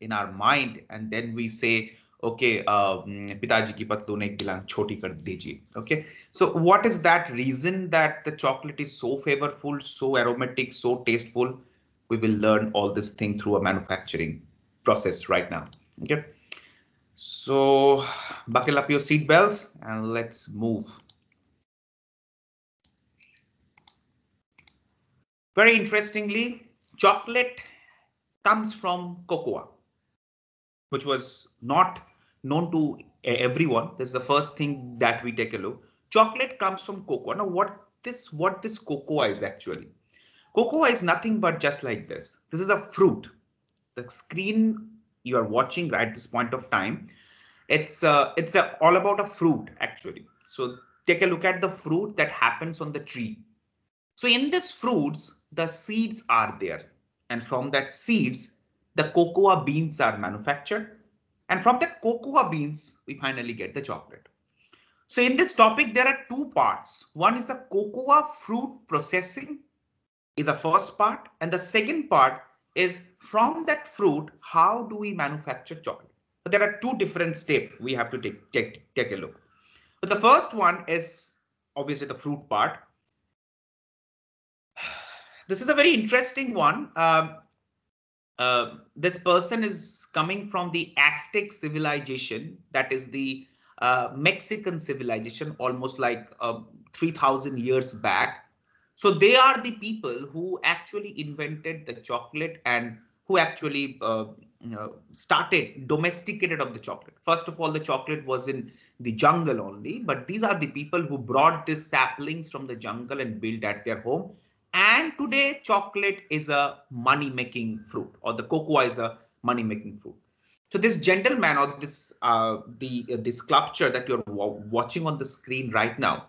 in our mind and then we say okay uh, pitaji ki patlu ne gilang choti kar dijiye. Okay? So what is that reason that the chocolate is so flavorful so aromatic so tasteful? We will learn all this thing through a manufacturing process right now. Okay? So buckle up your seat belts and let's move. Very interestingly chocolate comes from cocoa which was not known to everyone. This is the first thing that we take a look. Chocolate comes from cocoa. Now, what this what this cocoa is actually? Cocoa is nothing but just like this. This is a fruit. The screen you are watching right at this point of time, it's uh, it's a, all about a fruit actually. So take a look at the fruit that happens on the tree. So in this fruits, the seeds are there. And from that seeds, the cocoa beans are manufactured. And from that cocoa beans, we finally get the chocolate. So in this topic, there are two parts. One is the cocoa fruit processing is the first part. And the second part is from that fruit, how do we manufacture chocolate? But there are two different steps we have to take, take, take a look. But the first one is obviously the fruit part. This is a very interesting one. Um, uh, this person is coming from the Aztec civilization, that is the uh, Mexican civilization, almost like uh, 3000 years back. So they are the people who actually invented the chocolate and who actually uh, started domesticated of the chocolate. First of all, the chocolate was in the jungle only, but these are the people who brought these saplings from the jungle and built at their home and today, chocolate is a money making fruit or the cocoa is a money making fruit. So this gentleman or this uh, the uh, this sculpture that you're watching on the screen right now,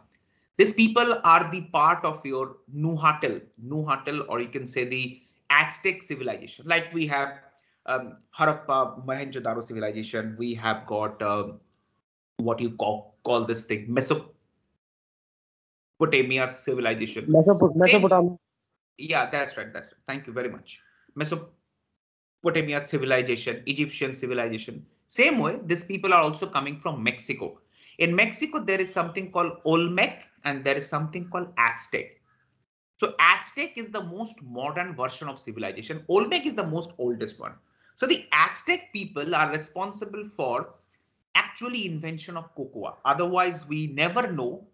these people are the part of your Nahuatl, Nahuatl, or you can say the Aztec civilization. Like we have um, Harappa, Mohenjo-daro civilization. We have got uh, what you call call this thing Mesopotamia civilization. Mesopotamia. Yeah, that's right. That's right. Thank you very much. Mesopotamia civilization, Egyptian civilization. Same way, these people are also coming from Mexico. In Mexico, there is something called Olmec and there is something called Aztec. So Aztec is the most modern version of civilization. Olmec is the most oldest one. So the Aztec people are responsible for actually invention of cocoa. Otherwise, we never know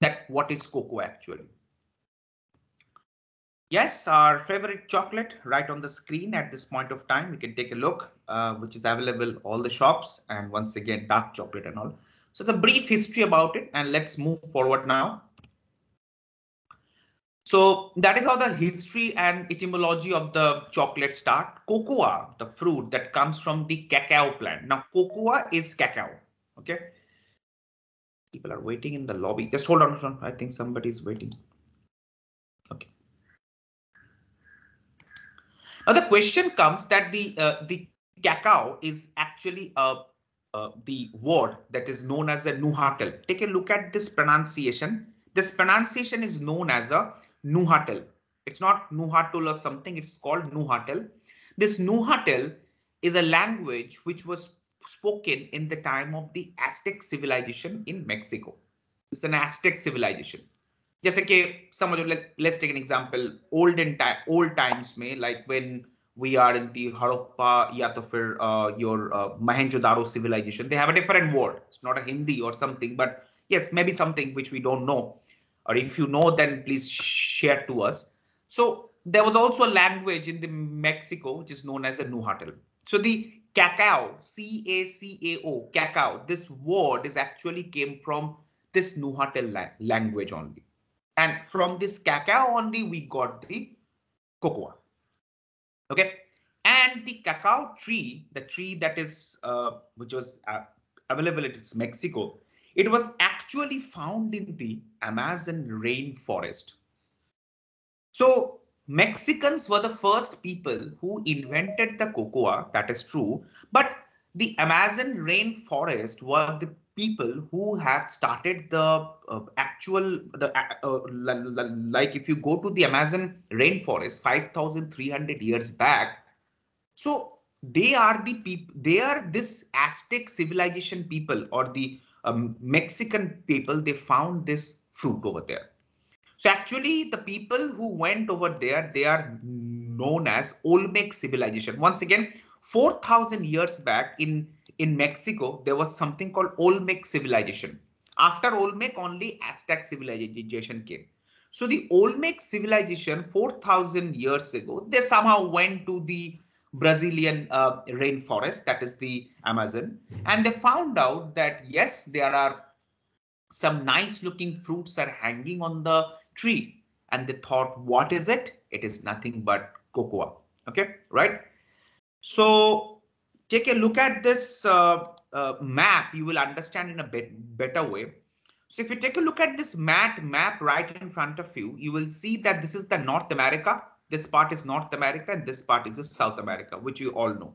that what is cocoa actually. Yes, our favorite chocolate right on the screen at this point of time. We can take a look, uh, which is available all the shops and once again, dark chocolate and all. So it's a brief history about it and let's move forward now. So that is how the history and etymology of the chocolate start. Cocoa, the fruit that comes from the cacao plant. Now cocoa is cacao. Okay. People are waiting in the lobby. Just hold on. I think somebody is waiting. Now the question comes that the uh, the cacao is actually a uh, uh, the word that is known as a Nahuatl. Take a look at this pronunciation. This pronunciation is known as a Nahuatl. It's not Nahuatl or something. It's called Nahuatl. This Nahuatl is a language which was spoken in the time of the Aztec civilization in Mexico. It's an Aztec civilization. जैसे कि समझो let's take an example old in old times में like when we are in the Harappa ya to fir your uh, daro civilization. They have a different word. It's not a Hindi or something, but yes, maybe something which we don't know. Or if you know, then please share to us. So there was also a language in the Mexico which is known as the Nahuatl. So the cacao, C-A-C-A-O, cacao. This word is actually came from this Nahuatl language only. And from this cacao only, we got the cocoa. Okay. And the cacao tree, the tree that is, uh, which was uh, available in Mexico, it was actually found in the Amazon rainforest. So Mexicans were the first people who invented the cocoa, that is true, but the Amazon rainforest were the people who have started the uh, actual the uh, uh like if you go to the Amazon rainforest 5300 years back so they are the people, they are this Aztec civilization people or the um, Mexican people, they found this fruit over there. So actually the people who went over there, they are known as Olmec civilization. Once again, 4000 years back in, in Mexico, there was something called Olmec civilization. After Olmec, only Aztec civilization came. So the Olmec civilization 4000 years ago, they somehow went to the Brazilian uh, rainforest, that is the Amazon, and they found out that yes, there are some nice looking fruits are hanging on the tree. And they thought, what is it? It is nothing but cocoa. Okay, right? So take a look at this uh, uh, map, you will understand in a bit better way. So if you take a look at this map, map right in front of you, you will see that this is the North America. This part is North America and this part is South America, which you all know.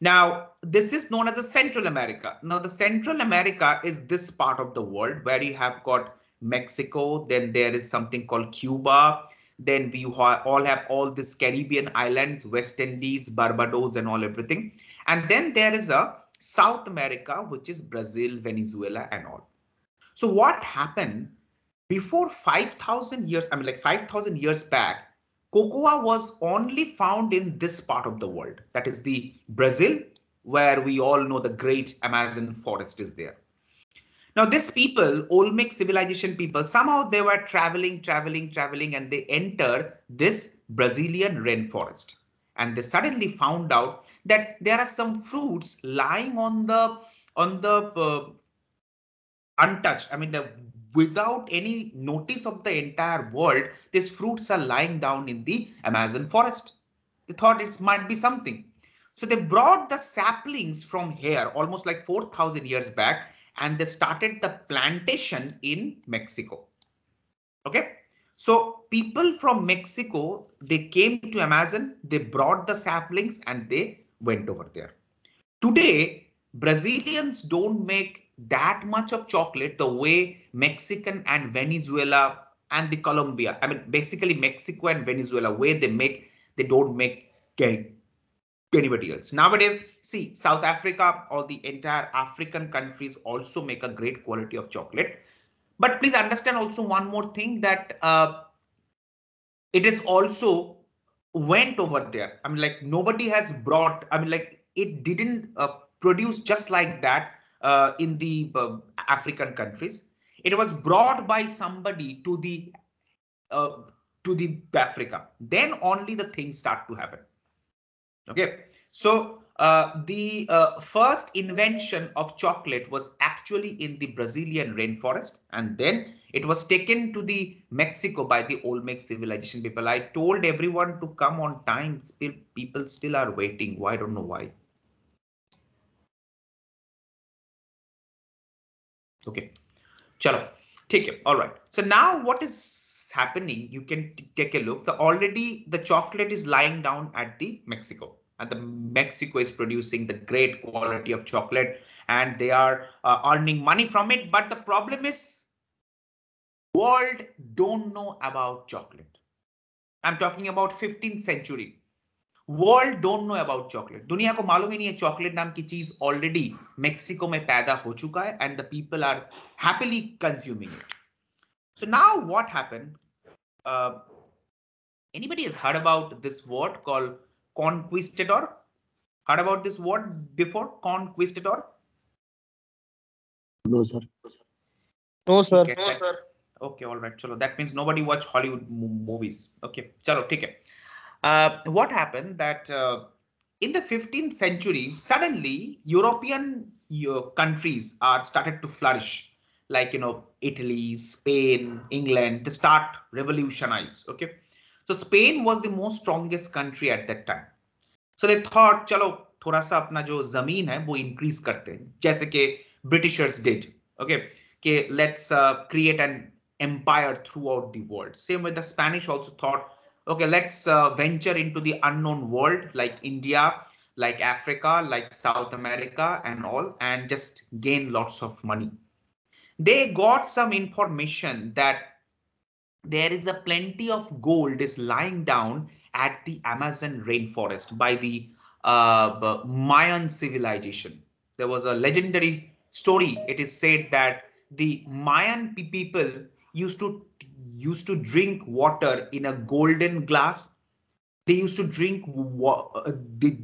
Now, this is known as the Central America. Now, the Central America is this part of the world where you have got Mexico, then there is something called Cuba, then we all have all these Caribbean islands, West Indies, Barbados and all everything. And then there is a South America, which is Brazil, Venezuela and all. So what happened before 5,000 years, I mean like 5,000 years back, cocoa was only found in this part of the world. That is the Brazil, where we all know the great Amazon forest is there. Now, this people, Olmec civilization people, somehow they were traveling, traveling, traveling, and they entered this Brazilian rainforest. And they suddenly found out that there are some fruits lying on the on the uh, untouched. I mean, the without any notice of the entire world, these fruits are lying down in the Amazon forest. They thought it might be something. So they brought the saplings from here almost like 4,000 years back and they started the plantation in Mexico. Okay. So people from Mexico, they came to Amazon, they brought the saplings and they went over there. Today, Brazilians don't make that much of chocolate the way Mexican and Venezuela and the Colombia, I mean, basically Mexico and Venezuela, where they make, they don't make anybody else. Nowadays, see, South Africa or the entire African countries also make a great quality of chocolate. But please understand also one more thing that uh, it is also went over there. I mean, like nobody has brought, I mean, like it didn't uh, produce just like that uh, in the uh, African countries. It was brought by somebody to the uh, to the Africa. Then only the things start to happen. Okay, so uh, the uh, first invention of chocolate was actually in the Brazilian rainforest, and then it was taken to the Mexico by the Olmec civilization people. I told everyone to come on time. Still, people still are waiting. Why? I don't know why. Okay, chalo, take it. All right. So now what is happening? You can take a look. The already the chocolate is lying down at the Mexico and the Mexico is producing the great quality of chocolate and they are uh, earning money from it. But the problem is world don't know about chocolate. I'm talking about 15th century. World don't know about chocolate दुनिया को मालूम ही नहीं है chocolate नाम की चीज already Mexico में पैदा हो चुका है and the people are happily consuming it So now what happened? Uh, anybody has heard about this word called conquistador? Heard about this word before conquistador? No, sir. No, sir. Okay, no, sir. Okay, all right. Chalo. That means nobody watch Hollywood movies. Okay, chalo, take it. Uh, what happened that uh, in the 15th century, suddenly European uh, countries are started to flourish like you know Italy, Spain, England. They start revolutionize. Okay, so Spain was the most strongest country at that time. So they thought, चलो थोड़ा सा अपना जो जमीन है वो increase करते हैं जैसे कि ब्रिटिशर्स डिड ओके कि let's create an empire throughout the world. Same with the Spanish also thought okay, let's uh, venture into the unknown world like India, like Africa, like South America and all, and just gain lots of money. They got some information that there is a plenty of gold is lying down at the Amazon rainforest by the uh, Mayan civilization. There was a legendary story. It is said that the Mayan people used to used to drink water in a golden glass. They used to drink uh, they,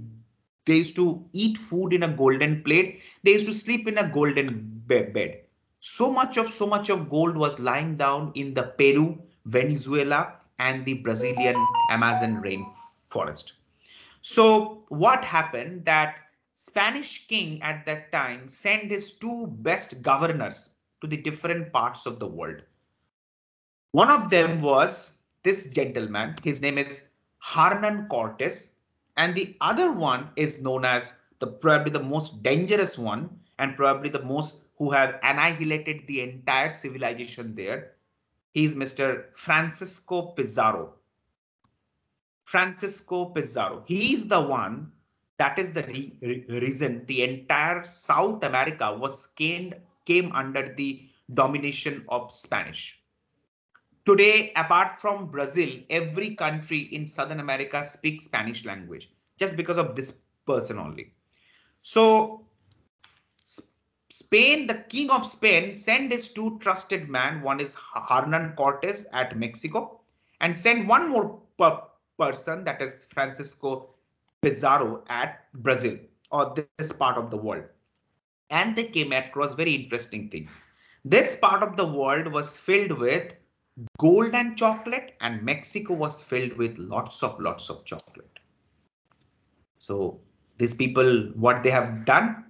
they used to eat food in a golden plate. They used to sleep in a golden bed. So much of so much of gold was lying down in the Peru, Venezuela, and the Brazilian Amazon rainforest. So what happened that Spanish king at that time sent his two best governors to the different parts of the world. One of them was this gentleman. His name is Hernan Cortes. And the other one is known as the probably the most dangerous one and probably the most who have annihilated the entire civilization there. He's Mr. Francisco Pizarro. Francisco Pizarro. He is the one that is the re re reason the entire South America was came, came under the domination of Spanish. Today, apart from Brazil, every country in Southern America speaks Spanish language just because of this person only. So Spain, the king of Spain, sent his two trusted men. One is Hernan Cortes at Mexico and sent one more person that is Francisco Pizarro at Brazil or this part of the world. And they came across very interesting thing. This part of the world was filled with gold and chocolate and Mexico was filled with lots of lots of chocolate. So these people, what they have done,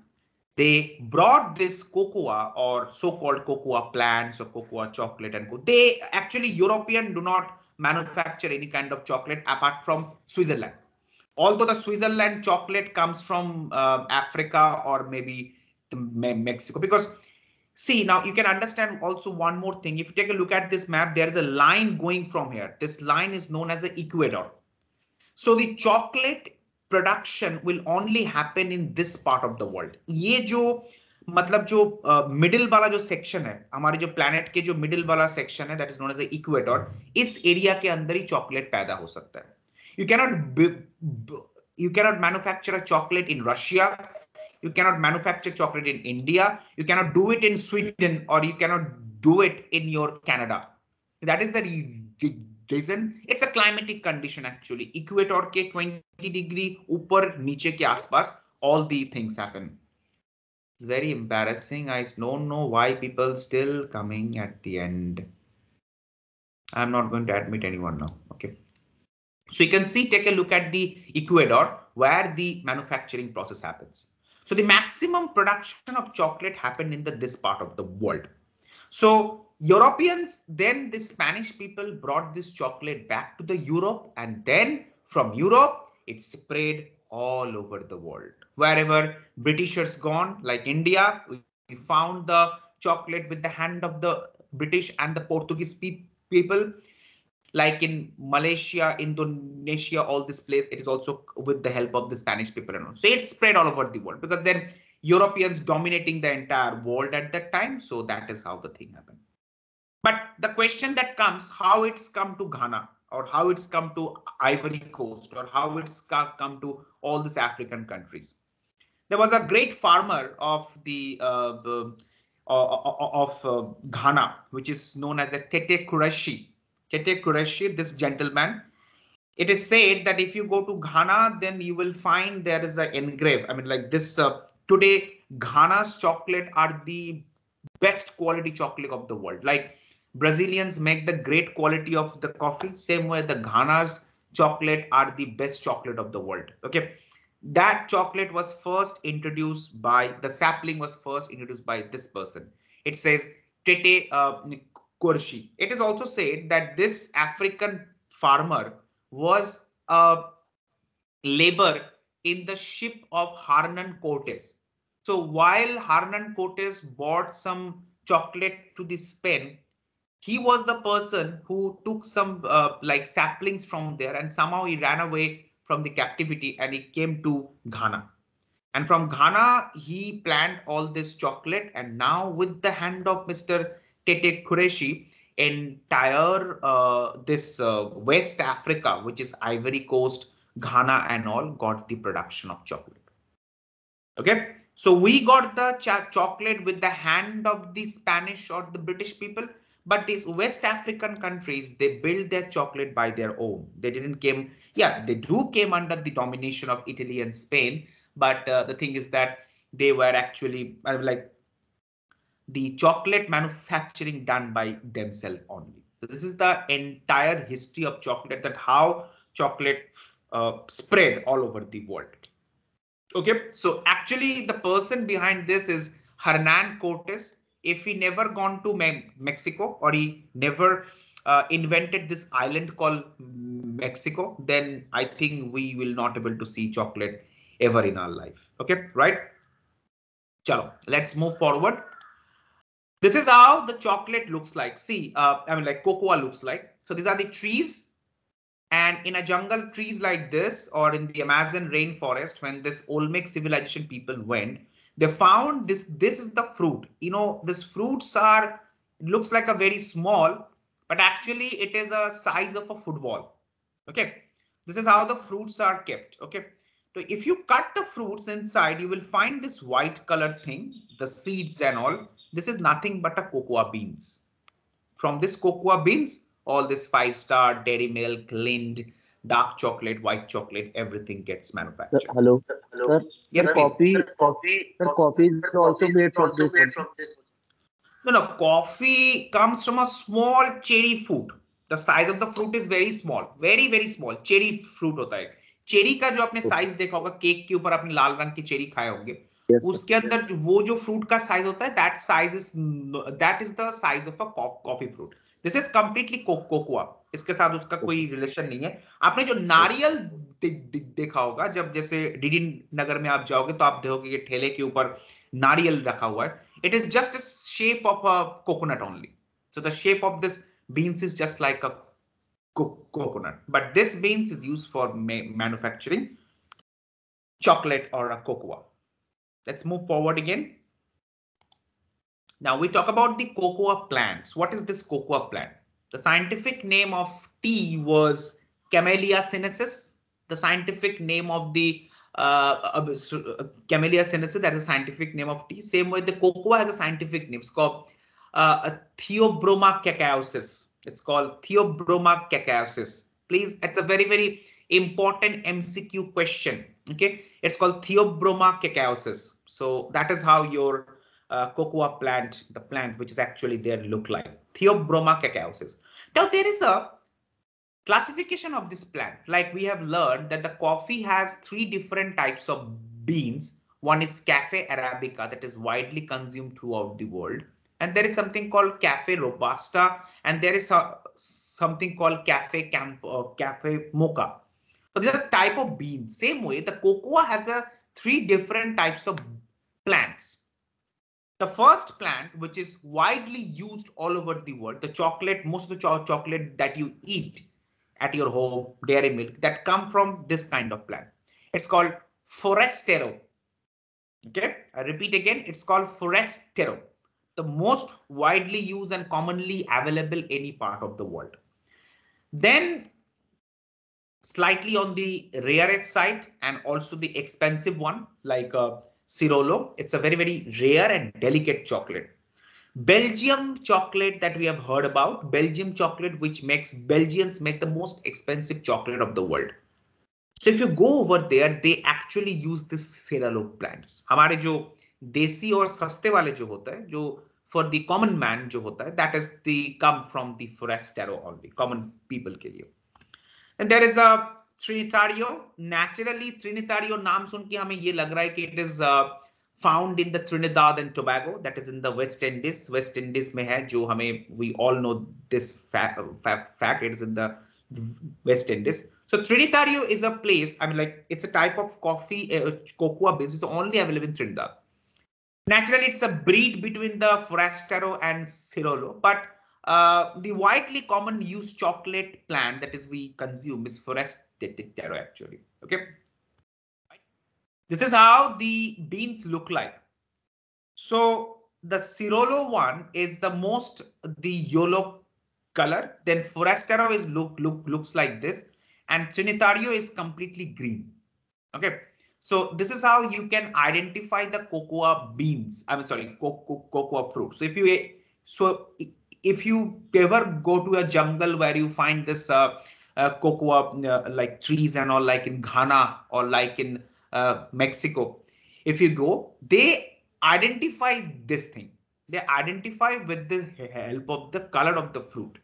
they brought this cocoa or so-called cocoa plants or cocoa chocolate and they actually European do not manufacture any kind of chocolate apart from Switzerland. Although the Switzerland chocolate comes from uh, Africa or maybe Mexico, because see now you can understand also one more thing. If you take a look at this map, there is a line going from here. This line is known as the equator. So the chocolate production will only happen in this part of the world. ये जो मतलब जो middle uh, वाला जो section है हमारे जो planet के जो मिडिल वाला सेक्शन है that is known as equator इस एरिया के अंदर ही चॉकलेट पैदा हो सकता है you cannot you cannot manufacture a chocolate in Russia. You cannot manufacture chocolate in India. You cannot do it in Sweden or you cannot do it in your Canada. That is the reason. It's a climatic condition actually. Equator ke 20 degree upar niche ke aspas all the things happen. It's very embarrassing. I don't know why people still coming at the end. I'm not going to admit anyone now. Okay. So you can see, take a look at the equator where the manufacturing process happens. So the maximum production of chocolate happened in the this part of the world. So Europeans, then the Spanish people brought this chocolate back to the Europe and then from Europe, it spread all over the world. Wherever Britishers gone, like India, we found the chocolate with the hand of the British and the Portuguese pe people. Like in Malaysia, Indonesia, all this place, it is also with the help of the Spanish people. And all. So it spread all over the world because then Europeans dominating the entire world at that time. So that is how the thing happened. But the question that comes, how it's come to Ghana? or how it's come to Ivory Coast or how it's come to all these African countries. There was a great farmer of the uh, uh, uh, of uh, Ghana, which is known as a Tetteh Quarshie. Tetteh Quarshie, this gentleman, it is said that if you go to Ghana, then you will find there is an engrave. I mean, like this uh, today, Ghana's chocolate are the best quality chocolate of the world. Like Brazilians make the great quality of the coffee. Same way the Ghana's chocolate are the best chocolate of the world. Okay. That chocolate was first introduced by the sapling was first introduced by this person. It says Tetteh uh, Quarshie. It is also said that this African farmer was a labor in the ship of Hernan Cortes. So while Hernan Cortes bought some chocolate to the Spain, he was the person who took some uh, like saplings from there and somehow he ran away from the captivity and he came to Ghana. And from Ghana, he planned all this chocolate. And now with the hand of Mr. Tetteh Quarshie, entire uh, this uh, West Africa, which is Ivory Coast, Ghana and all got the production of chocolate. Okay, so we got the ch chocolate with the hand of the Spanish or the British people, but these West African countries, they build their chocolate by their own. They didn't came, yeah, they do came under the domination of Italy and Spain, but uh, the thing is that they were actually uh, like the chocolate manufacturing done by themselves only. So this is the entire history of chocolate that how chocolate uh, spread all over the world. Okay, so actually the person behind this is Hernan Cortes. If he never gone to Me Mexico or he never uh, invented this island called Mexico, then I think we will not able to see chocolate ever in our life. Okay, right? Chalo, let's move forward. This is how the chocolate looks like. See, uh, I mean, like cocoa looks like. So these are the trees. And in a jungle, trees like this, or in the Amazon rainforest, when this Olmec civilization people went, they found this. This is the fruit. You know, these fruits are looks like a very small, but actually it is a size of a football. Okay, this is how the fruits are kept. Okay, so if you cut the fruits inside, you will find this white colored thing, the seeds and all this is nothing but a cocoa beans. From this cocoa beans, all this five star, dairy milk, Lind, dark chocolate, white chocolate, everything gets manufactured. Sir, hello. hello. Sir, yes, sir, coffee, sir, coffee, sir, coffee is also made from this. From this. No, no, coffee comes from a small cherry fruit. The size of the fruit is very small, very, very small. Cherry fruit होता है. Cherry का जो आपने size देखा होगा cake के ऊपर आपने लाल रंग की चेरी खाए होंगे yes, उसके अंदर वो जो फ्रूट का साइज़ होता है that size is that is the size of a coffee fruit this is completely cocoa इसके साथ उसका कोई रिलेशन नहीं है। आपने जो नारियल दे, दे, देखा होगा जब जैसे डीडी नगर में आप जाओगे तो आप देखोगे कि ठेले के ऊपर नारियल रखा हुआ है। It is just shape of a coconut only so the shape of this beans is just like a co coconut but this beans is used for ma manufacturing chocolate or a cocoa Let's move forward again. Now we talk about the cocoa plants. What is this cocoa plant? The scientific name of tea was Camellia sinensis. The scientific name of the uh, uh, uh, Camellia sinensis, that is scientific name of tea. Same way the cocoa has a scientific name. It's called uh, Theobroma cacaosis. It's called Theobroma cacaosis. Please, it's a very, very important MCQ question. Okay, it's called Theobroma cacaosis. So that is how your uh, cocoa plant, the plant which is actually there look like. Theobroma cacaosis. Now there is a classification of this plant. Like we have learned that the coffee has three different types of beans. One is Cafe Arabica that is widely consumed throughout the world. And there is something called Cafe Robusta and there is a, something called Cafe Camp uh, Cafe Mocha. So these are type of beans. Same way, the cocoa has a three different types of plants. The first plant, which is widely used all over the world, the chocolate, most of the cho chocolate that you eat at your home, dairy milk, that come from this kind of plant. It's called Forastero. Okay, I repeat again, it's called Forastero, the most widely used and commonly available any part of the world. Then slightly on the rarest side and also the expensive one like uh, Cirolo. It's a very, very rare and delicate chocolate. Belgium chocolate that we have heard about, Belgium chocolate, which makes Belgians make the most expensive chocolate of the world. So if you go over there, they actually use this Cirolo plants. हमारे जो देसी और सस्ते वाले जो होता है जो for the common man जो होता है that is the come from the forastero only common people के लिए and there is a Trinitario. Naturally, Trinitario naam sun ke hame ye lag hai ki it is uh, found in the Trinidad and Tobago, that is in the West Indies. West Indies mein hai jo hame we all know this fact. Uh, fa fact it is in the West Indies. So Trinitario is a place. I mean, like it's a type of coffee, uh, cocoa beans. It's only available in Trinidad. Naturally, it's a breed between the Forastero and Cirolo, but uh, the widely common used chocolate plant that is we consume is Forest Forastero actually. Okay. This is how the beans look like. So the Cirolo one is the most the yellow color. Then Forastero is look look looks like this. and Trinitario is completely green. Okay, so this is how you can identify the cocoa beans. I'm sorry, cocoa, cocoa fruit. So if you so if you ever go to a jungle where you find this uh, cocoa uh, like trees and all like in Ghana or like in uh, Mexico, if you go, they identify this thing. They identify with the help of the color of the fruit.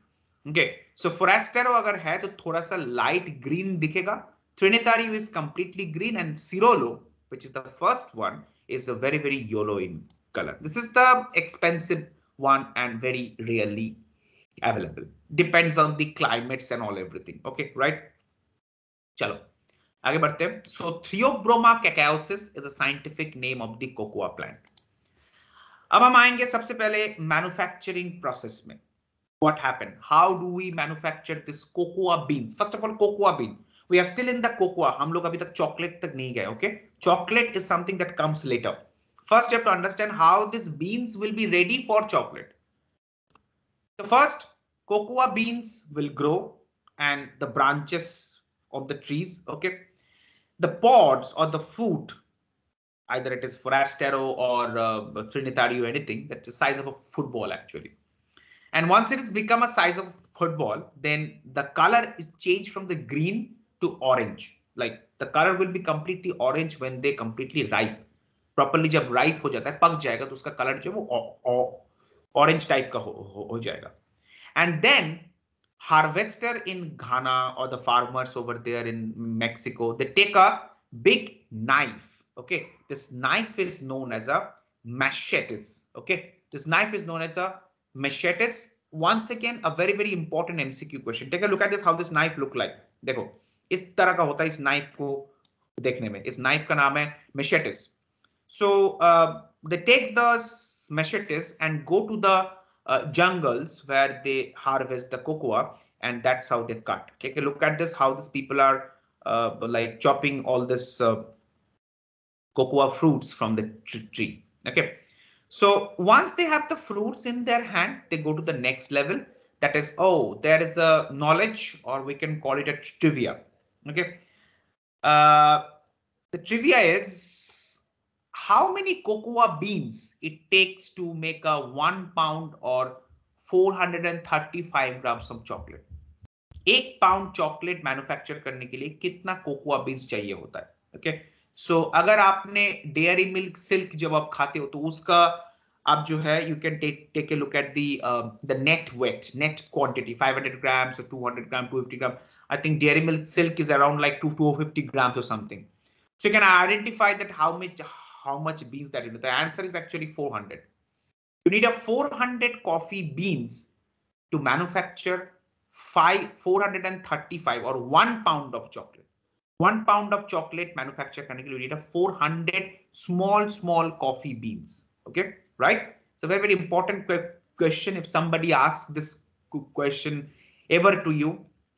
Okay, so Forastero अगर है तो थोड़ा सा light green दिखेगा. Trinitario is completely green and Cirolo, which is the first one, is a very very yellow in color. This is the expensive one and very rarely available. Depends on the climates and all everything. Okay, right? चलो आगे बढ़ते हैं. So Theobroma cacaosis is a scientific name of the cocoa plant. अब हम आएंगे सबसे पहले manufacturing process में what happened how do we manufacture this cocoa beans first of all cocoa bean we are still in the cocoa हम लोग अभी तक chocolate तक नहीं गए okay chocolate is something that comes later first you have to understand how these beans will be ready for chocolate the first cocoa beans will grow and the branches of the trees okay the pods or the fruit either it is forastero or uh, trinitario anything that's the size of a football actually and once it has become a size of football, then the color is changed from the green to orange. Like the color will be completely orange when they completely ripe. Properly जब ripe हो जाता है पक जाएगा तो उसका color जो वो orange type का हो, हो, हो जाएगा. And then harvester in Ghana or the farmers over there in Mexico, they take a big knife. Okay, this knife is known as a machete. Okay, this knife is known as a machetes once again a very very important mcq question take a look at this how this knife look like देखो इस तरह का होता है इस knife को देखने में इस नाइफ का नाम है machetes so uh, they take the machetes and go to the uh, jungles where they harvest the cocoa and that's how they cut a look at this how these people are uh, like chopping all this uh, cocoa fruits from the tree okay so once they have the fruits in their hand, they go to the next level. That is, oh, there is a knowledge or we can call it a trivia. Okay. Uh, the trivia is how many cocoa beans it takes to make a one pound or 435 grams of chocolate. एक pound chocolate manufacture करने के लिए कितना cocoa beans चाहिए होता है okay okay? सो so, अगर आपने डेयरी मिल्क सिल्क जब आप खाते हो तो उसका आप जो है you can take a look at the net weight net quantity 500 grams or 200 gram 250 gram i think dairy milk silk is around like 2 250 grams or something so you can identify that how much how much beans that you know the answer is actually 400 you need a 400 coffee beans to manufacture five 435 or one pound of chocolate one pound of chocolate manufacture करने you need a 400 small small coffee beans okay right it's a very very important question if somebody asks this question ever to you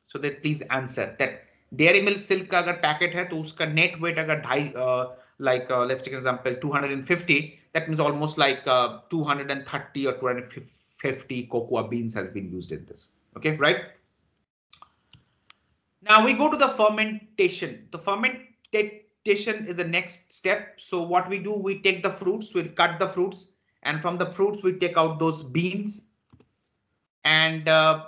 so that please answer that dairy milk silk का अगर packet है तो उसका net weight अगर ढाई uh, like uh, let's take an example 250 that means almost like uh, 230 or 250 cocoa beans has been used in this okay right now we go to the fermentation. The fermentation is the next step. So what we do, we take the fruits, we cut the fruits, and from the fruits we take out those beans, and uh,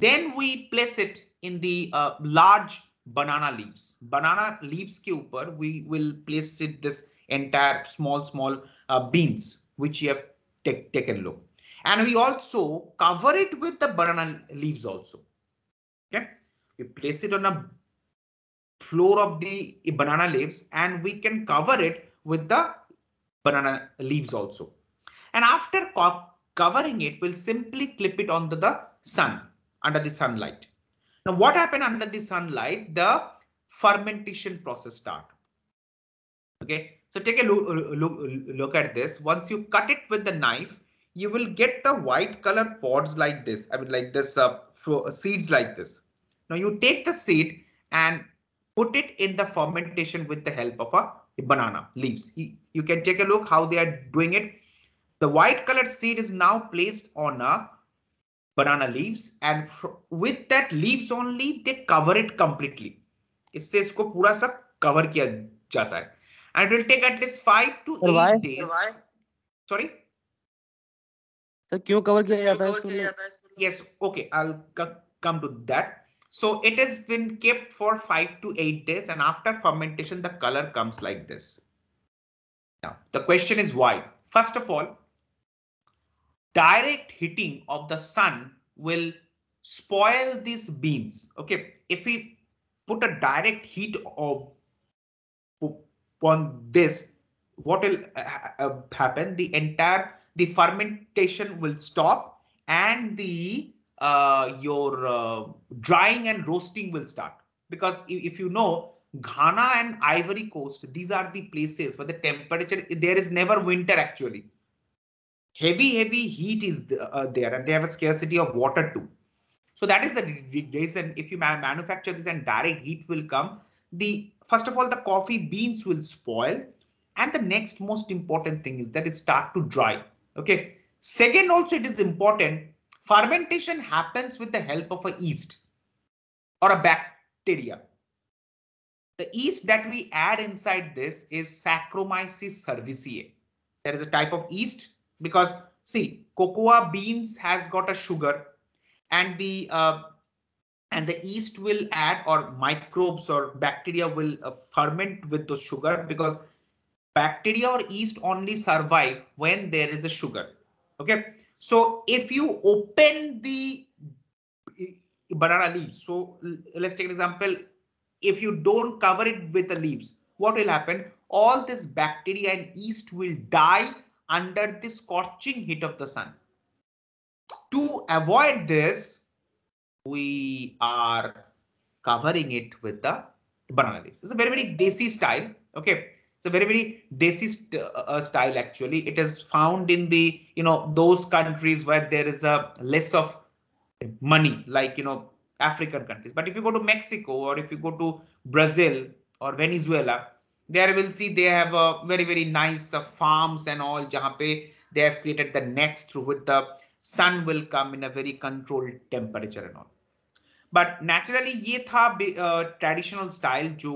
then we place it in the uh, large banana leaves. Banana leaves ke upar, we will place it this entire small small uh, beans which you have taken look, and we also cover it with the banana leaves also. Okay we place it on a floor of the banana leaves and we can cover it with the banana leaves also. And after co covering it, we'll simply clip it onto the sun, under the sunlight. Now what happened under the sunlight? The fermentation process start. Okay, so take a look, look, look at this. Once you cut it with the knife, you will get the white color pods like this. I mean like this uh, seeds like this. Now you take the seed and put it in the fermentation with the help of a, banana leaves. You can take a look how they are doing it. The white colored seed is now placed on a banana leaves and with that leaves only they cover it completely इससे इसको पूरा सा cover किया जाता है and it will take at least 5 to 8 why? days sorry sir क्यों cover किया जाता है इसको yes okay i'll come to that so it has been kept for 5 to 8 days and after fermentation the color comes like this now the question is why first of all direct hitting of the sun will spoil these beans. Okay, if we put a direct heat of on this, what will uh, happen? The entire the fermentation will stop and the uh, your uh, drying and roasting will start because if you know Ghana and Ivory Coast, these are the places where the temperature there is never winter actually heavy, heavy heat is uh, there and they have a scarcity of water too. So that is the reason if you manufacture this and direct heat will come, the first of all, the coffee beans will spoil. And the next most important thing is that it start to dry. Okay. Second, also it is important. Fermentation happens with the help of a yeast or a bacteria. The yeast that we add inside this is Saccharomyces cerevisiae. There is a type of yeast because see cocoa beans has got a sugar and the uh, and the yeast will add or microbes or bacteria will uh, ferment with the sugar because bacteria or yeast only survive when there is a sugar. Okay? So if you open the banana leaves so let's take an example. If you don't cover it with the leaves what will happen? All this bacteria and yeast will die under the scorching heat of the sun. To avoid this, we are covering it with the banana leaves. It's a very, very desi style. Okay. It's a very, very desi st uh, style actually. It is found in the, you know, those countries where there is a less of money, like, you know, African countries. But if you go to Mexico or if you go to Brazil or Venezuela, there will see they have a very very nice uh, farms and all jahan pe they have created the nets through which the sun will come in a very controlled temperature and all but naturally ये था traditional style जो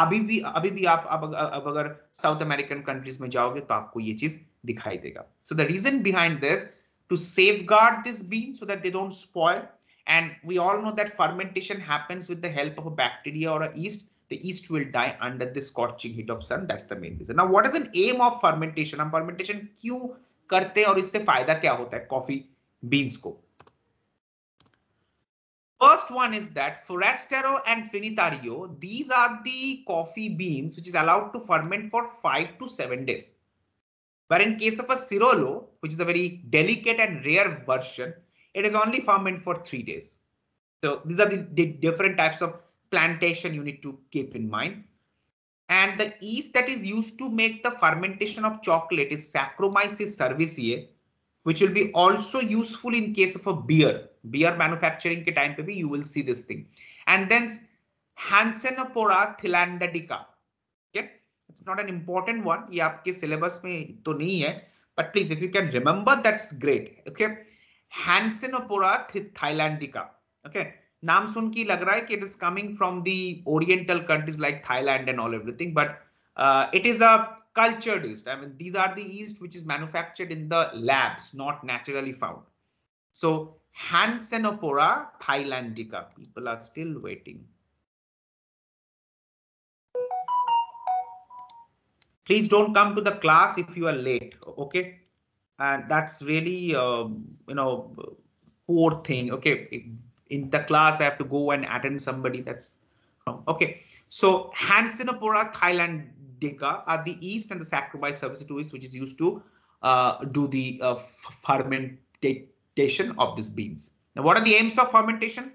अभी भी अभी भी आप अब, अब अगर साउथ अमेरिकन कंट्रीज में जाओगे तो आपको ये चीज दिखाई देगा so the reason behind this to safeguard this bean so that they don't spoil and we all know that fermentation happens with the help of a bacteria or a yeast the yeast will die under the scorching heat of sun. That's the main reason. Now, what is an aim of fermentation? And fermentation why? करते और इससे फायदा क्या होता है coffee beans को? First one is that Forastero and Trinitario, these are the coffee beans which is allowed to ferment for five to seven days. But in case of a Cirolo, which is a very delicate and rare version, it is only fermented for three days. So these are the different types of plantation you need to keep in mind. And the yeast that is used to make the fermentation of chocolate is Saccharomyces cerevisiae, which will be also useful in case of a beer. Beer manufacturing ke time pe bhi you will see this thing. And then Hansenopora thailandica. Okay, it's not an important one. Ye aapke syllabus mein to nahi hai, but please if you can remember that's great. Okay, Hansenopora th thailandica. Okay. Namsun ki lag it is coming from the oriental countries like Thailand and all everything, but uh, it is a cultured yeast. I mean, these are the East which is manufactured in the labs, not naturally found. So Hansenopora thailandica, people are still waiting. Please don't come to the class if you are late, okay? And that's really, um, you know, poor thing. Okay, in the class, I have to go and attend somebody. That's. Okay. So Hansenopora thailandica are the east and the Saccharomyces cerevisiae, which is used to uh, do the uh, fermentation of these beans. Now, what are the aims of fermentation?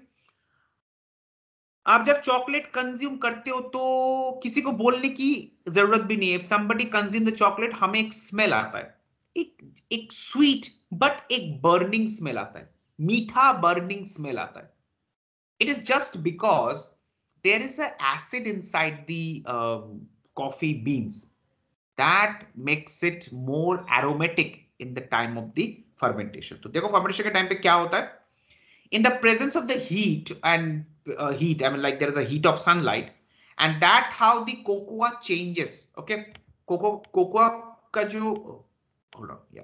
आप जब chocolate consume करते हो तो किसी को बोलने की जरूरत भी नहीं है समबडी कंज्यूम द चॉकलेट हमें एक स्मेल आता है एक एक स्वीट बट एक बर्निंग स्मेल आता है मीठा बर्निंग स्मेल आता है it is just because there is a acid inside the coffee beans that makes it more aromatic in the time of the fermentation तो देखो fermentation के टाइम पे क्या होता है in the presence of the heat and uh, heat, I mean, like there is a heat of sunlight, and that how the cocoa changes. Okay, cocoa cocoa ka jo, hold on, yeah.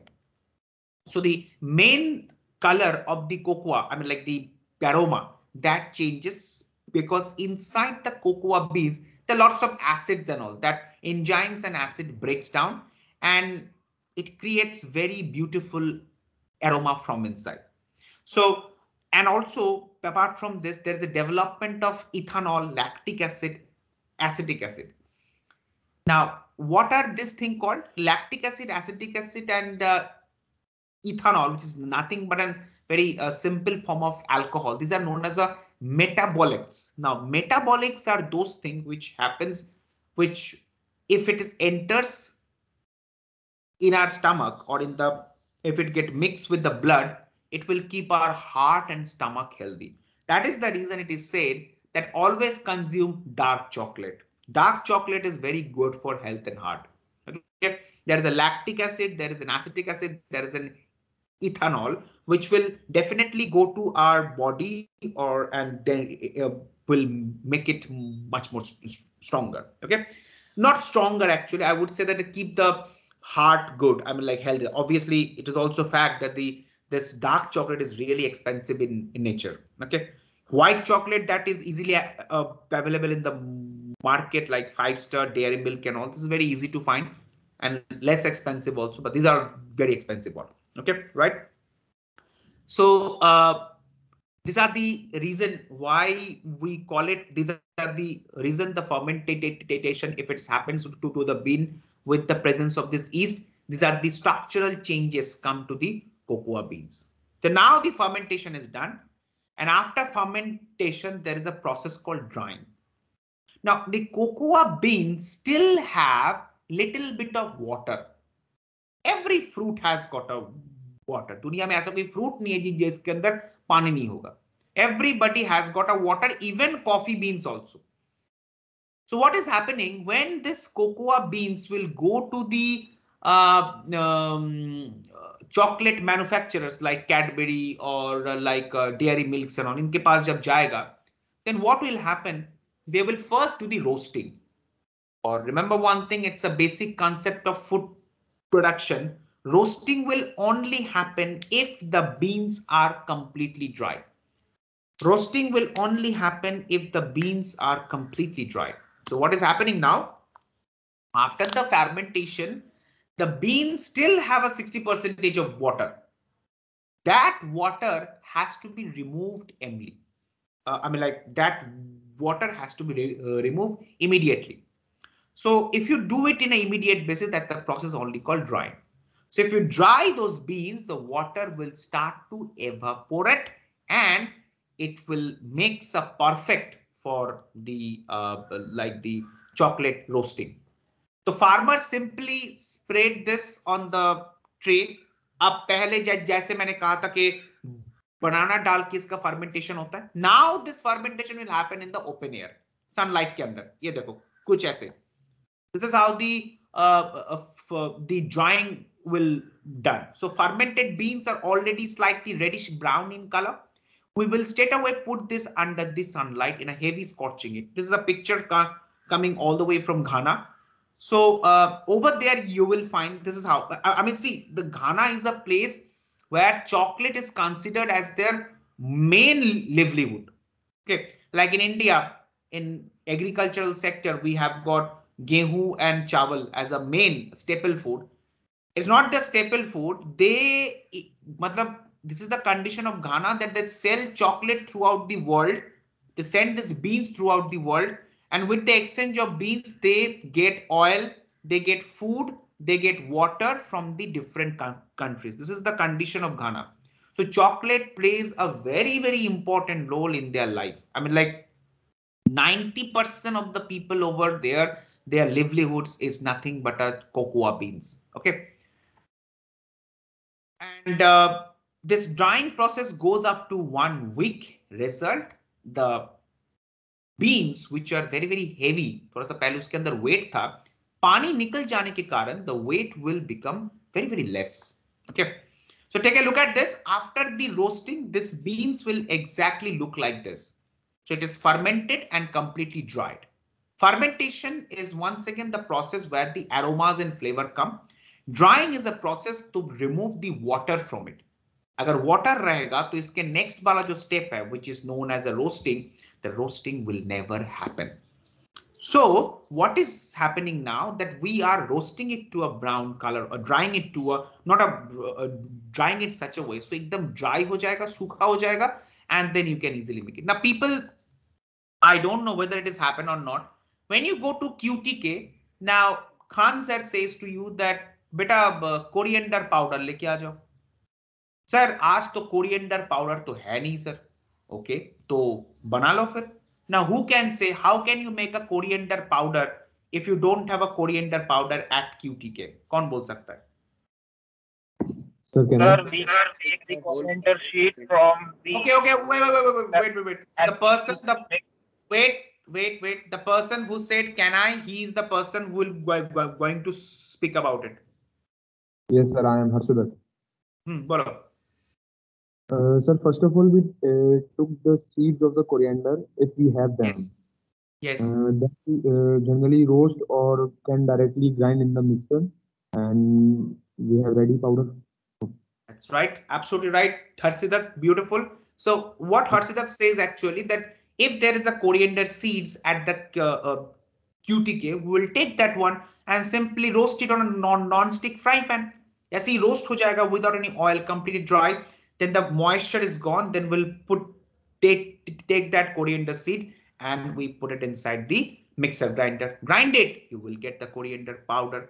So the main color of the cocoa, I mean, like the aroma, that changes because inside the cocoa beans there are lots of acids and all that enzymes and acid breaks down and it creates very beautiful aroma from inside. So and also apart from this, there is a development of ethanol, lactic acid, acetic acid. Now, what are this thing called? Lactic acid, acetic acid, and uh, ethanol, which is nothing but a very uh, simple form of alcohol. These are known as a metabolics. Now, metabolics are those things which happens, which if it is enters in our stomach or in the if it get mixed with the blood, it will keep our heart and stomach healthy. That is the reason it is said that always consume dark chocolate. Dark chocolate is very good for health and heart. Okay, there is a lactic acid, there is an acetic acid, there is an ethanol, which will definitely go to our body or and then uh, will make it much more stronger. Okay, not stronger actually. I would say that keep the heart good. I mean, like healthy. Obviously, it is also fact that the this dark chocolate is really expensive in, in nature. Okay, white chocolate that is easily uh, available in the market like five star dairy milk and all this is very easy to find and less expensive also but these are very expensive one okay right? So uh, these are the reason why we call it these are the reason the fermentation if it happens to, to the bean with the presence of this yeast these are the structural changes come to the cocoa beans. So now the fermentation is done. And after fermentation there is a process called drying. Now the cocoa beans still have little bit of water. Every fruit has got a water दुनिया में ऐसा कोई fruit नहीं है जिसके अंदर पानी नहीं होगा everybody has got a water even coffee beans also so what is happening when this cocoa beans will go to the uh, um, chocolate manufacturers like Cadbury or uh, like uh, dairy milks and all इनके पास जब जाएगा then what will happen they will first do the roasting or remember one thing it's a basic concept of food production roasting will only happen if the beans are completely dry roasting will only happen if the beans are completely dry so what is happening now after the fermentation the beans still have a 60 percentage of water that water has to be removed Emily. Uh, I mean, like that water has to be re uh, removed immediately. So if you do it in an immediate basis, that the process only called drying. So if you dry those beans, the water will start to evaporate and it will makes a perfect for the uh, like the chocolate roasting. So farmer simply spread this on the tray. अब पहले जैसे मैंने कहा था कि बनाना डाल के इसका फर्मेंटेशन होता है now this fermentation will happen in the open air sunlight के अंदर ये देखो कुछ ऐसे how the uh, uh, Uh, uh, uh, the drying will done. So fermented beans are already slightly reddish brown in color. We will straight away put this under the sunlight in a heavy scorching it this is a picture coming all the way from ghana. So uh, over there you will find this is how I, I mean see the ghana is a place where chocolate is considered as their main livelihood. Okay, like in India, in agricultural sector, we have got gehu and chawal as a main staple food. It's not the staple food. They, matlab, this is the condition of Ghana that they sell chocolate throughout the world. They send these beans throughout the world. And with the exchange of beans, they get oil, they get food, they get water from the different countries. This is the condition of Ghana. So chocolate plays a very, very important role in their life. I mean, like 90% of the people over there, their livelihoods is nothing but a cocoa beans. Okay. And uh, this drying process goes up to one week result. The beans, which are very, very heavy, थोड़ा सा पहले उसके अंदर weight था पानी निकल जाने के कारण the weight will become very very less okay So take a look at this. After the roasting, this beans will exactly look like this. So it is fermented and completely dried. Fermentation is once again the process where the aromas and flavor come. Drying is a process to remove the water from it. अगर water रहेगा तो इसके next वाला जो step है which is known as a roasting, the roasting will never happen. So what is happening now that we are roasting it to a brown color or drying it to a not a uh, drying it such a way so एकदम dry हो जाएगा सूखा हो जाएगा and then you can easily make it. Now people, I don't know whether it has happened or not. When you go to QTK, now Khan sir says to you that बेटा coriander powder लेके आ जाओ sir आज तो coriander powder तो है नहीं sir okay तो बना लो फिर now, who can say how can you make a coriander powder if you don't have a coriander powder at QTK? कौन बोल सकता है? Sir, can Sir, I? we are take the coriander sheet from the. Okay, okay, wait, wait, wait, wait, wait, wait, wait. The person, the wait, wait, wait. The person who said, "Can I?" He is the person who will go, going to speak about it. Yes, sir. I am Harsidat. Hmm, bolo. Uh, sir, first of all, we uh, took the seeds of the coriander if we have them. Yes. Yes. Uh, we uh, generally roast or can directly grind in the mixer, and we have ready powder. That's right. Absolutely right. Harsidat, beautiful. So what Harsidat says actually that if there is a coriander seeds at the uh, QTK, we will take that one and simply roast it on a non non-stick fry pan. Yeah, see, roast ho jayega without any oil, completely dry. Then the moisture is gone. Then we'll put take take that coriander seed and we put it inside the mixer grinder. Grind it. You will get the coriander powder.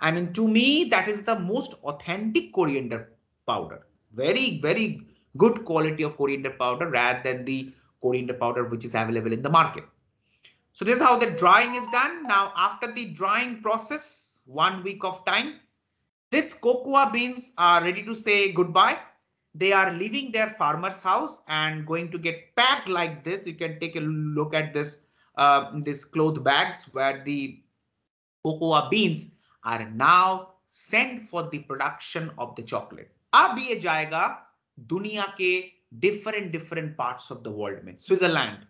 I mean to me that is the most authentic coriander powder. Very very good quality of coriander powder rather than the coriander powder which is available in the market so this is how the drying is done now after the drying process one week of time this cocoa beans are ready to say goodbye they are leaving their farmer's house and going to get packed like this. You can take a look at this, uh, this cloth bags where the cocoa beans are now sent for the production of the chocolate. अब ये जाएगा दुनिया के different different parts of the world में Switzerland.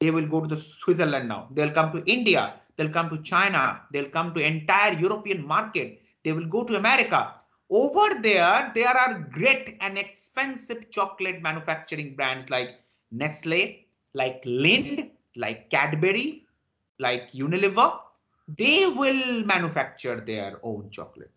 They will go to the Switzerland now. They'll come to India. They'll come to China. They'll come to entire European market. They will go to America. Over there, there are great and expensive chocolate manufacturing brands like Nestle, like Lindt, like Cadbury, like Unilever. They will manufacture their own chocolate.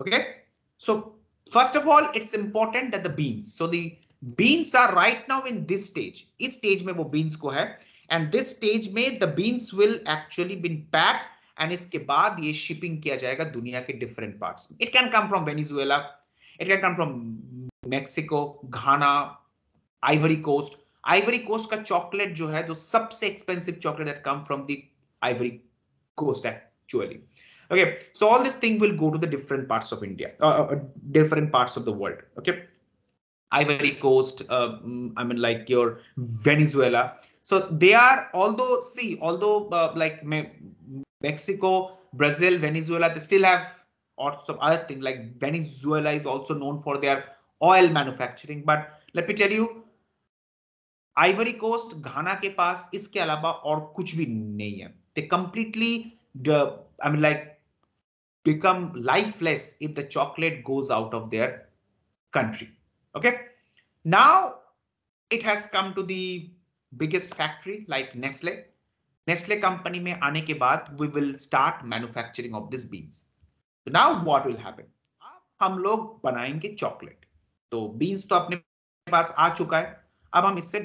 Okay, so First of all, it's important that the beans. So the beans are right now in this stage. is stage mein wo beans ko hai and this stage mein the beans will actually been packed and iske baad ye shipping kiya jayega duniya ke different parts. It can come from Venezuela, it can come from Mexico, Ghana, Ivory Coast. Ivory Coast ka chocolate jo hai jo sabse expensive chocolate that come from the Ivory Coast actually. okay so all this thing will go to the different parts of india uh, uh, different parts of the world okay ivory coast uh, i mean like your venezuela so they are although see although uh, like Mexico, Brazil, Venezuela, they still have or some other thing like Venezuela is also known for their oil manufacturing. But let me tell you, Ivory Coast, Ghana के पास इसके अलावा और कुछ भी नहीं है. They completely, I mean, like Become lifeless if the chocolate goes out of their country. Okay. Now, it has come to the biggest factory like Nestle. Nestle company में आने के बाद we will start manufacturing of this beans now what will happen हम लोग बनाएँगे chocolate तो beans तो अपने पास आ चुका है। अब हम इससे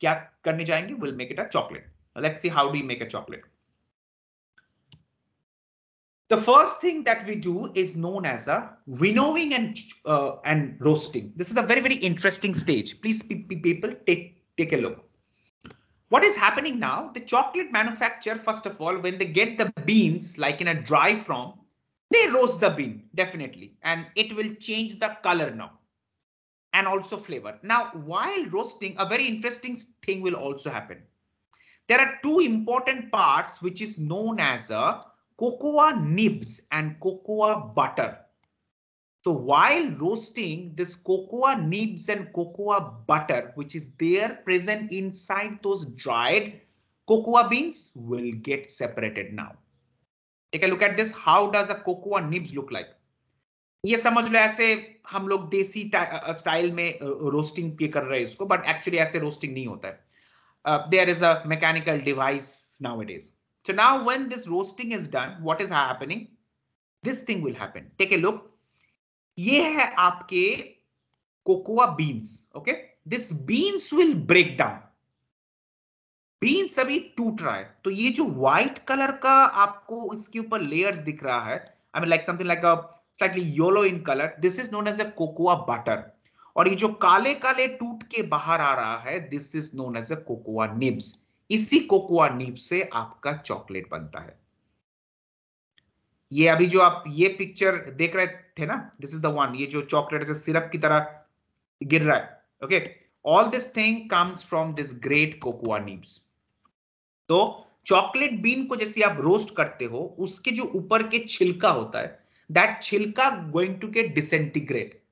क्या करने जाएँगे? Will make it a chocolate let's see how do make a chocolate The first thing that we do is known as a winnowing and uh, and roasting. This is a very very interesting stage. Please, people, take take a look. what is happening now, the chocolate manufacturer, first of all, when they get the beans, like in a dry form, they roast the bean, definitely, and it will change the color now and also flavor. Now, while roasting, a very interesting thing will also happen. There are two important parts which is known as a cocoa nibs and cocoa butter. So while roasting this cocoa nibs and cocoa butter, which is there present inside those dried cocoa beans will get separated now. Take a look at this. How does a cocoa nibs look like? ये समझ लो ऐसे हम लोग देसी style में roasting पे कर रहे हैं इसको बट एक्चुअली ऐसे रोस्टिंग नहीं होता है there is a mechanical device nowadays so now when this roasting is done, what is happening? This thing will happen. Take a look. ये है आपके cocoa beans okay this beans will break down beans अभी टूट रहा है। तो ये जो व्हाइट कलर का आपको इसके ऊपर लेयर्स दिख रहा है I mean like something like a slightly yellow in colour this is known as a cocoa butter और ये जो काले काले टूट के बाहर आ रहा है this is known as a cocoa nibs इसी कोकोआ निब से आपका चॉकलेट बनता है। ये अभी जो आप ये पिक्चर देख रहे थे ना दिस इज़ द वन ये जो चॉकलेट जैसे सिरप की तरह गिर रहा है okay all this thing comes from this great cocoa nibs तो चॉकलेट बीन को जैसे आप रोस्ट करते हो, उसके जो ऊपर के छिलका होता है दैट छिलका going to get disintegrate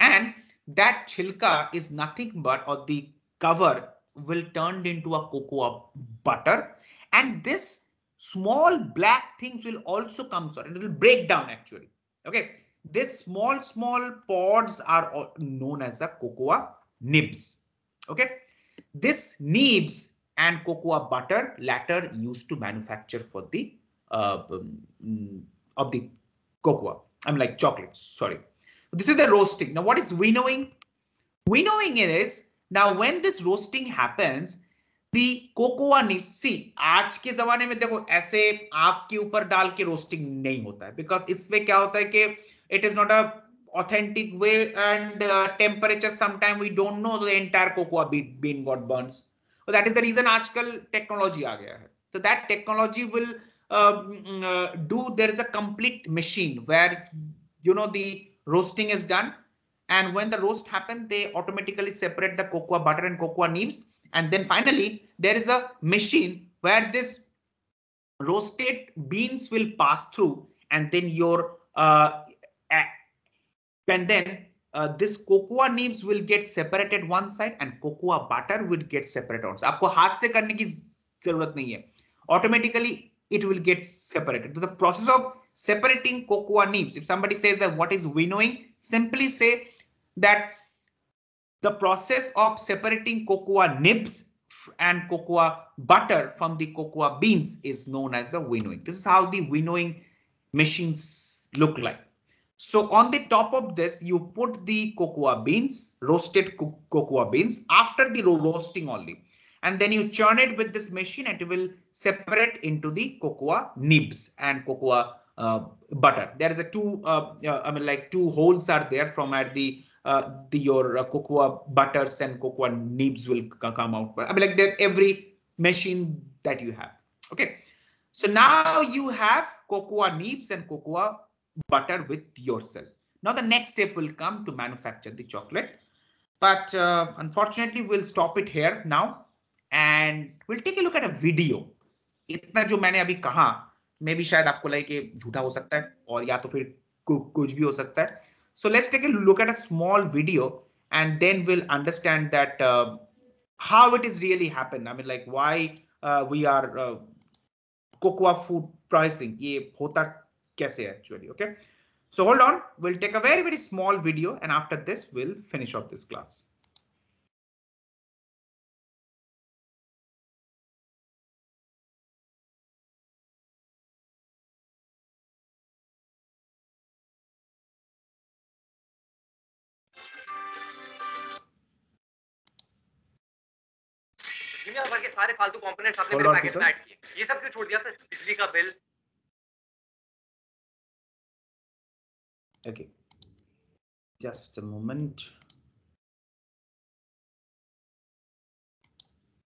and that छिलका इज़ नथिंग बट और the cover will turned into a cocoa butter. And this small black things will also come sorry it will break down actually. Okay. This small small pods are known as the cocoa nibs. Okay. This nibs and cocoa butter latter used to manufacture for the uh, um, of the cocoa. I'm like chocolates sorry. This is the roasting. Now what is winnowing? Winnowing is now when this roasting happens the cocoa nibs see आज के जमाने में देखो ऐसे आग के ऊपर डाल के रोस्टिंग नहीं होता है बिकॉज़ इसमें क्या होता है कि it is not a authentic way and uh, temperature sometime we don't know the entire cocoa bean, bean got burns so that is the reason आजकल technology आ गया है so that technology will uh, uh, do there is a complete machine where you know the roasting is done and when the roast happens they automatically separate the cocoa butter and cocoa nibs and then finally there is a machine where this roasted beans will pass through and then your uh, and then uh, this cocoa nibs will get separated one side and cocoa butter will get separated on आपको हाथ से करने की जरूरत नहीं है automatically it will get separated so the process of separating cocoa nibs if somebody says that what is winnowing simply say that the process of separating cocoa nibs and cocoa butter from the cocoa beans is known as the winnowing. This is how the winnowing machines look like. So on the top of this, you put the cocoa beans, roasted co cocoa beans after the ro roasting only. And then you churn it with this machine and it will separate into the cocoa nibs and cocoa uh, butter. There is a two, uh, uh, I mean like two holes are there from at the uh, the your uh, cocoa butters and cocoa nibs will come out. I mean, like that every machine that you have. Okay, so now you have cocoa nibs and cocoa butter with yourself. Now the next step will come to manufacture the chocolate, but uh, unfortunately we'll stop it here now and we'll take a look at a video. इतना जो मैंने अभी कहा मे भी शायद आपको लगे कि झूठा हो सकता है और या तो फिर कुछ भी हो सकता है so let's take a look at a small video and then we'll understand that uh, how it is really happened. I mean, like why uh, we are uh, cocoa food pricing. Ye hota kaise actually, okay? So hold on, we'll take a very, very small video and after this, we'll finish off this class. सारे फालतू component आपने मेरे package में add किए। ये सब क्यों छोड़ दिया था? बिजली का bill. Okay. Just a moment.